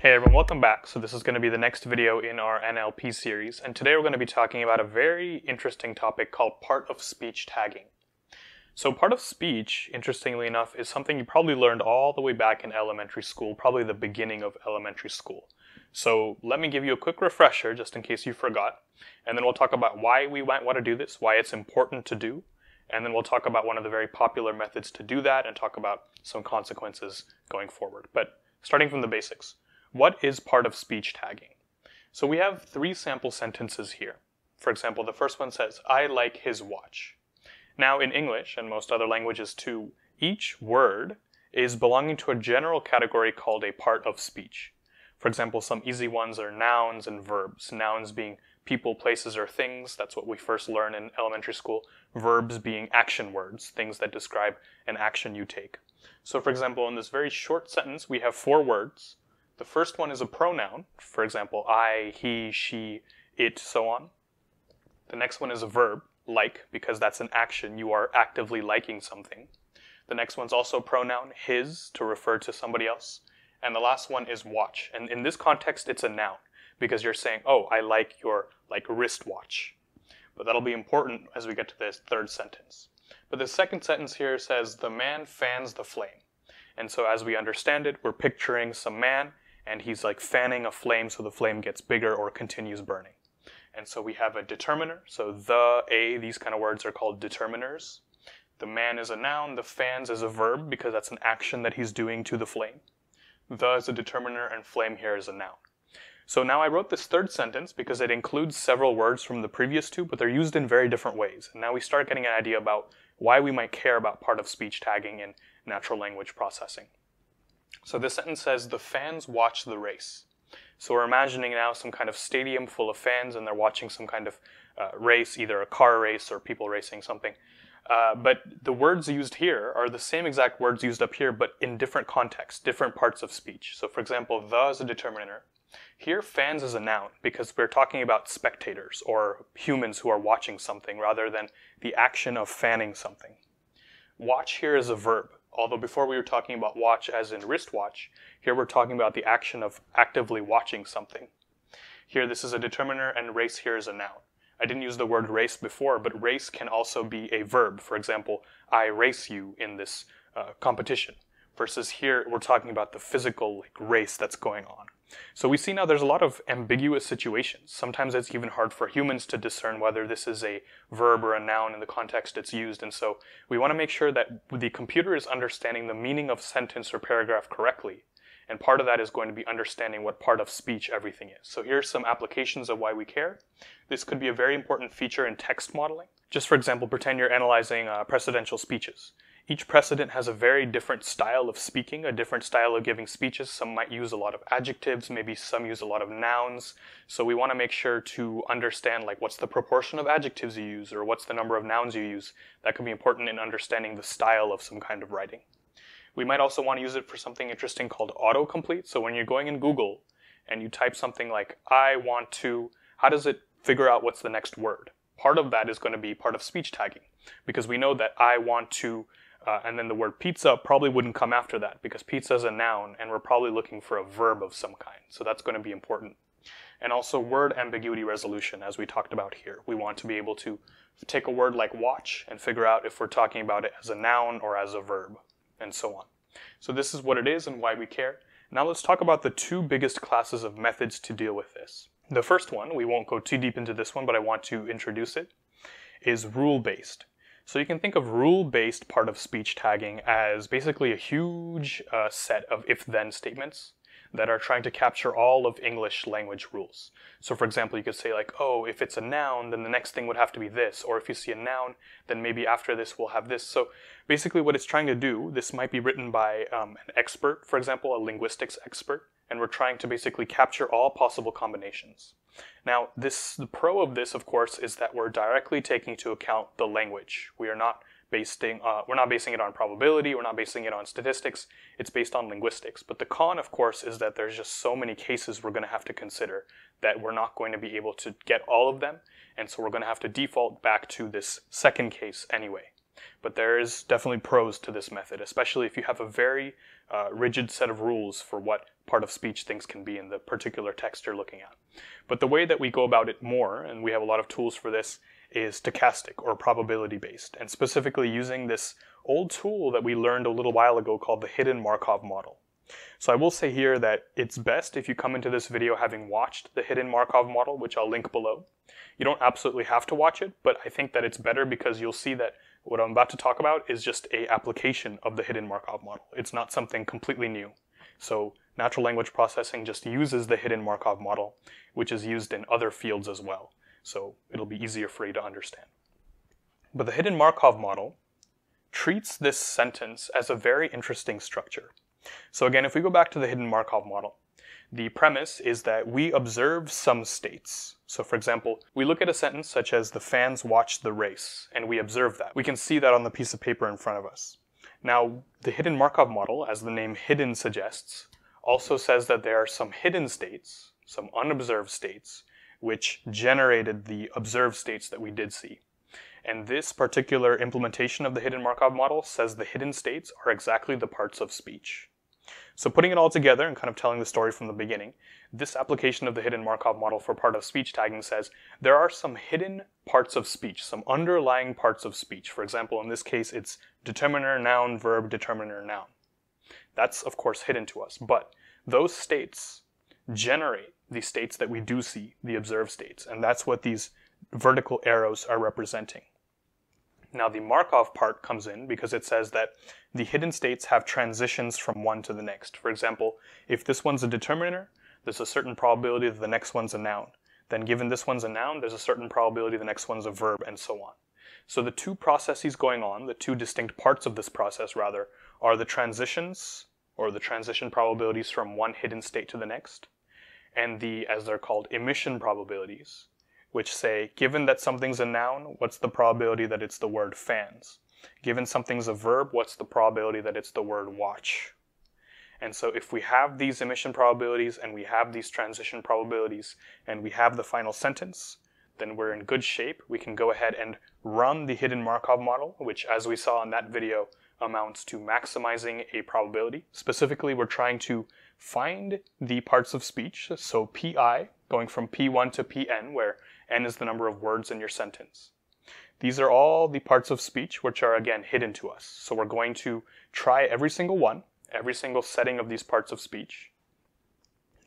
Hey everyone, welcome back. So this is going to be the next video in our NLP series, and today we're going to be talking about a very interesting topic called part of speech tagging. So part of speech, interestingly enough, is something you probably learned all the way back in elementary school, probably the beginning of elementary school. So let me give you a quick refresher just in case you forgot, and then we'll talk about why we might want to do this, why it's important to do, and then we'll talk about one of the very popular methods to do that and talk about some consequences going forward. But starting from the basics. What is part of speech tagging? So we have three sample sentences here. For example, the first one says, I like his watch. Now, in English and most other languages too, each word is belonging to a general category called a part of speech. For example, some easy ones are nouns and verbs. Nouns being people, places, or things. That's what we first learn in elementary school. Verbs being action words, things that describe an action you take. So, for example, in this very short sentence, we have four words. The first one is a pronoun, for example, I, he, she, it, so on. The next one is a verb, like, because that's an action. You are actively liking something. The next one's also a pronoun, his, to refer to somebody else. And the last one is watch. And in this context, it's a noun, because you're saying, oh, I like your, like, wristwatch. But that'll be important as we get to this third sentence. But the second sentence here says, the man fans the flame. And so as we understand it, we're picturing some man and he's like fanning a flame so the flame gets bigger or continues burning. And so we have a determiner. So the, a, these kind of words are called determiners. The man is a noun, the fans is a verb because that's an action that he's doing to the flame. The is a determiner and flame here is a noun. So now I wrote this third sentence because it includes several words from the previous two, but they're used in very different ways. And now we start getting an idea about why we might care about part of speech tagging in natural language processing. So this sentence says, the fans watch the race. So we're imagining now some kind of stadium full of fans and they're watching some kind of uh, race, either a car race or people racing something. Uh, but the words used here are the same exact words used up here, but in different contexts, different parts of speech. So for example, the is a determiner. Here, fans is a noun because we're talking about spectators or humans who are watching something rather than the action of fanning something. Watch here is a verb although before we were talking about watch as in wristwatch, here we're talking about the action of actively watching something. Here this is a determiner and race here is a noun. I didn't use the word race before, but race can also be a verb. For example, I race you in this uh, competition. Versus here, we're talking about the physical like, race that's going on. So we see now there's a lot of ambiguous situations. Sometimes it's even hard for humans to discern whether this is a verb or a noun in the context it's used. And so we want to make sure that the computer is understanding the meaning of sentence or paragraph correctly. And part of that is going to be understanding what part of speech everything is. So here's some applications of why we care. This could be a very important feature in text modeling. Just for example, pretend you're analyzing uh, presidential speeches. Each president has a very different style of speaking, a different style of giving speeches. Some might use a lot of adjectives, maybe some use a lot of nouns. So we want to make sure to understand like what's the proportion of adjectives you use or what's the number of nouns you use. That could be important in understanding the style of some kind of writing. We might also want to use it for something interesting called autocomplete. So when you're going in Google and you type something like, I want to, how does it figure out what's the next word? Part of that is going to be part of speech tagging because we know that I want to uh, and then the word pizza probably wouldn't come after that because pizza is a noun and we're probably looking for a verb of some kind. So that's going to be important. And also word ambiguity resolution, as we talked about here. We want to be able to take a word like watch and figure out if we're talking about it as a noun or as a verb, and so on. So this is what it is and why we care. Now let's talk about the two biggest classes of methods to deal with this. The first one, we won't go too deep into this one, but I want to introduce it, is rule-based. So you can think of rule-based part of speech tagging as basically a huge uh, set of if-then statements that are trying to capture all of English language rules. So for example, you could say like, oh, if it's a noun, then the next thing would have to be this. Or if you see a noun, then maybe after this we'll have this. So basically what it's trying to do, this might be written by um, an expert, for example, a linguistics expert, and we're trying to basically capture all possible combinations. Now, this the pro of this, of course, is that we're directly taking into account the language. We are not basing uh, we're not basing it on probability. We're not basing it on statistics. It's based on linguistics. But the con, of course, is that there's just so many cases we're going to have to consider that we're not going to be able to get all of them, and so we're going to have to default back to this second case anyway. But there is definitely pros to this method, especially if you have a very uh, rigid set of rules for what part of speech things can be in the particular text you're looking at. But the way that we go about it more, and we have a lot of tools for this, is stochastic or probability based, and specifically using this old tool that we learned a little while ago called the hidden Markov model. So I will say here that it's best if you come into this video having watched the hidden Markov model, which I'll link below. You don't absolutely have to watch it, but I think that it's better because you'll see that what I'm about to talk about is just a application of the hidden Markov model. It's not something completely new. So natural language processing just uses the hidden Markov model, which is used in other fields as well. So it'll be easier for you to understand. But the hidden Markov model treats this sentence as a very interesting structure. So again, if we go back to the hidden Markov model, the premise is that we observe some states. So for example, we look at a sentence such as the fans watched the race, and we observe that. We can see that on the piece of paper in front of us. Now, the hidden Markov model, as the name hidden suggests, also says that there are some hidden states, some unobserved states, which generated the observed states that we did see. And this particular implementation of the hidden Markov model says the hidden states are exactly the parts of speech. So putting it all together and kind of telling the story from the beginning, this application of the hidden Markov model for part of speech tagging says there are some hidden parts of speech, some underlying parts of speech. For example, in this case, it's determiner, noun, verb, determiner, noun. That's, of course, hidden to us. But those states generate the states that we do see, the observed states. And that's what these vertical arrows are representing. Now the Markov part comes in because it says that the hidden states have transitions from one to the next. For example, if this one's a determiner, there's a certain probability that the next one's a noun. Then given this one's a noun, there's a certain probability the next one's a verb, and so on. So the two processes going on, the two distinct parts of this process rather, are the transitions, or the transition probabilities from one hidden state to the next, and the, as they're called, emission probabilities, which say, given that something's a noun, what's the probability that it's the word fans? Given something's a verb, what's the probability that it's the word watch? And so if we have these emission probabilities and we have these transition probabilities and we have the final sentence, then we're in good shape. We can go ahead and run the hidden Markov model, which as we saw in that video, amounts to maximizing a probability. Specifically, we're trying to find the parts of speech, so pi, going from p1 to pn, where n is the number of words in your sentence. These are all the parts of speech which are again hidden to us. So we're going to try every single one, every single setting of these parts of speech.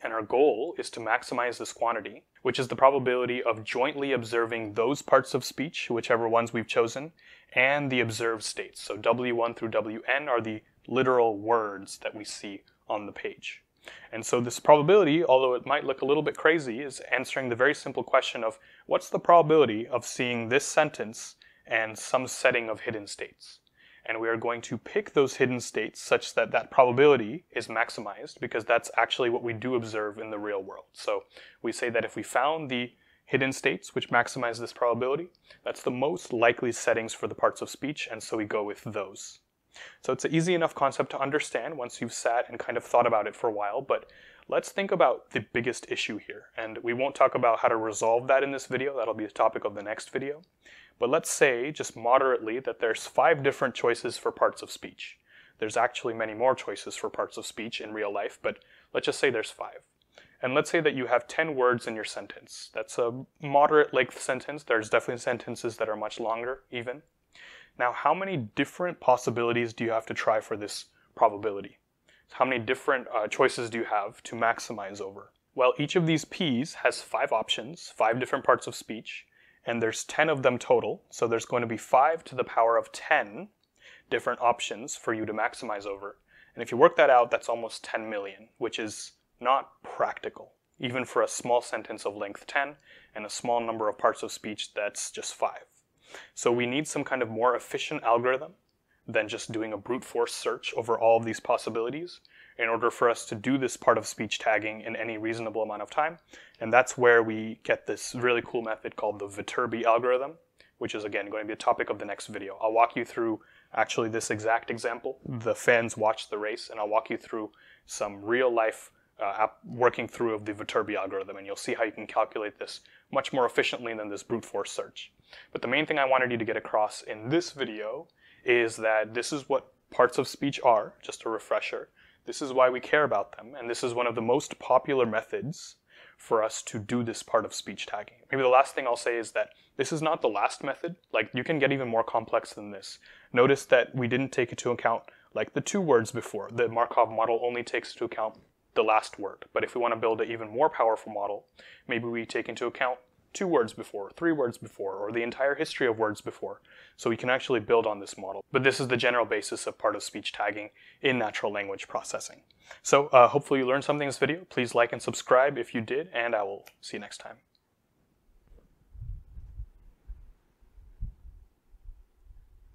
And our goal is to maximize this quantity, which is the probability of jointly observing those parts of speech, whichever ones we've chosen, and the observed states. So W1 through Wn are the literal words that we see on the page. And so this probability, although it might look a little bit crazy, is answering the very simple question of what's the probability of seeing this sentence and some setting of hidden states? And we are going to pick those hidden states such that that probability is maximized because that's actually what we do observe in the real world. So we say that if we found the hidden states which maximize this probability, that's the most likely settings for the parts of speech, and so we go with those. So it's an easy enough concept to understand once you've sat and kind of thought about it for a while, but let's think about the biggest issue here. And we won't talk about how to resolve that in this video, that'll be the topic of the next video. But let's say, just moderately, that there's five different choices for parts of speech. There's actually many more choices for parts of speech in real life, but let's just say there's five. And let's say that you have 10 words in your sentence. That's a moderate length sentence. There's definitely sentences that are much longer, even. Now, how many different possibilities do you have to try for this probability? How many different uh, choices do you have to maximize over? Well, each of these P's has five options, five different parts of speech, and there's 10 of them total. So there's going to be 5 to the power of 10 different options for you to maximize over. And if you work that out, that's almost 10 million, which is not practical, even for a small sentence of length 10 and a small number of parts of speech that's just 5. So we need some kind of more efficient algorithm than just doing a brute force search over all of these possibilities in order for us to do this part of speech tagging in any reasonable amount of time. And that's where we get this really cool method called the Viterbi algorithm, which is again going to be a topic of the next video. I'll walk you through actually this exact example. The fans watch the race, and I'll walk you through some real life uh, working through of the Viterbi algorithm, and you'll see how you can calculate this much more efficiently than this brute force search. But the main thing I wanted you to get across in this video is that this is what parts of speech are, just a refresher. This is why we care about them, and this is one of the most popular methods for us to do this part of speech tagging. Maybe the last thing I'll say is that this is not the last method. Like, you can get even more complex than this. Notice that we didn't take into account, like, the two words before. The Markov model only takes into account the last word. But if we want to build an even more powerful model, maybe we take into account two words before, three words before, or the entire history of words before. So we can actually build on this model. But this is the general basis of part of speech tagging in natural language processing. So uh, hopefully you learned something in this video. Please like and subscribe if you did, and I will see you next time.